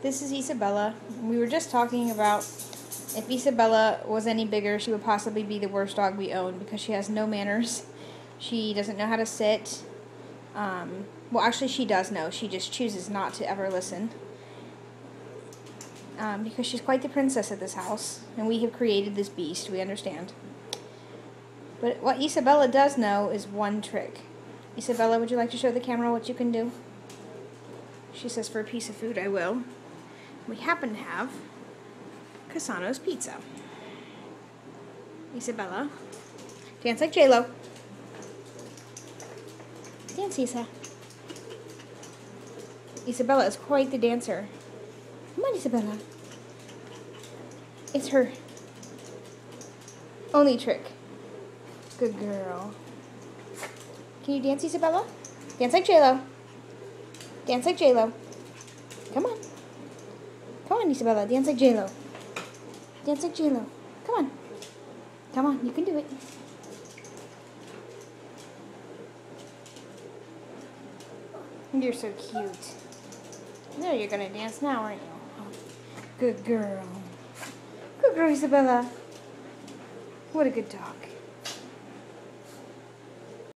This is Isabella. We were just talking about if Isabella was any bigger, she would possibly be the worst dog we own because she has no manners. She doesn't know how to sit. Um, well, actually, she does know. She just chooses not to ever listen. Um, because she's quite the princess at this house, and we have created this beast. We understand. But what Isabella does know is one trick. Isabella, would you like to show the camera what you can do? She says, for a piece of food, I will. We happen to have Cassano's Pizza. Isabella, dance like J-Lo. Dance, Isa. Isabella is quite the dancer. Come on, Isabella. It's her only trick. Good girl. Can you dance, Isabella? Dance like J-Lo. Dance like J-Lo. Come on. Come on, Isabella. Dance like J-Lo. Dance like J-Lo. Come on. Come on. You can do it. You're so cute. No, you're going to dance now, aren't you? Good girl. Good girl, Isabella. What a good dog.